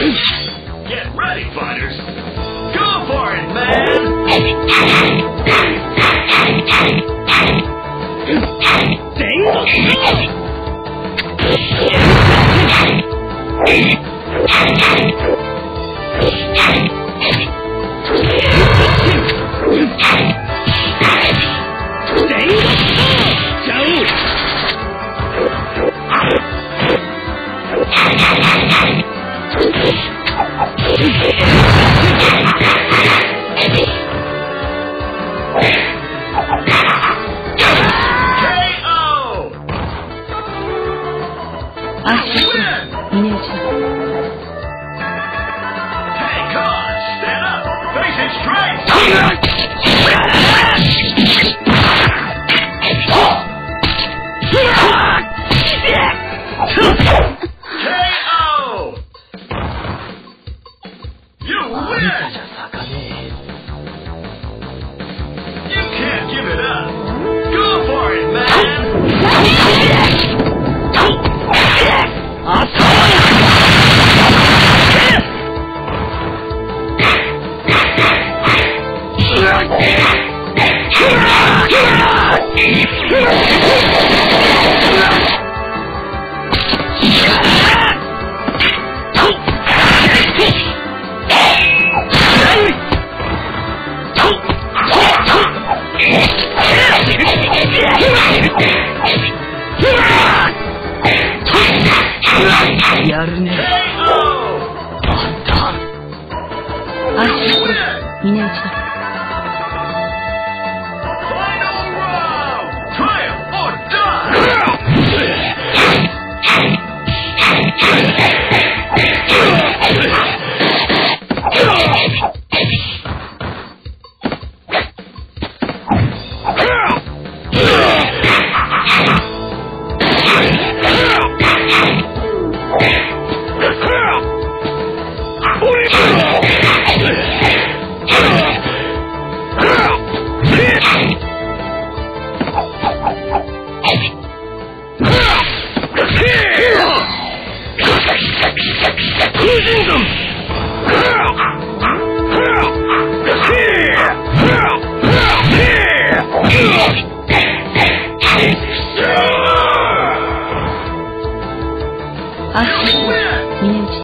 Get ready, fighters! Go for it, man! Ding! You win! people. Who's in them! Uh -huh.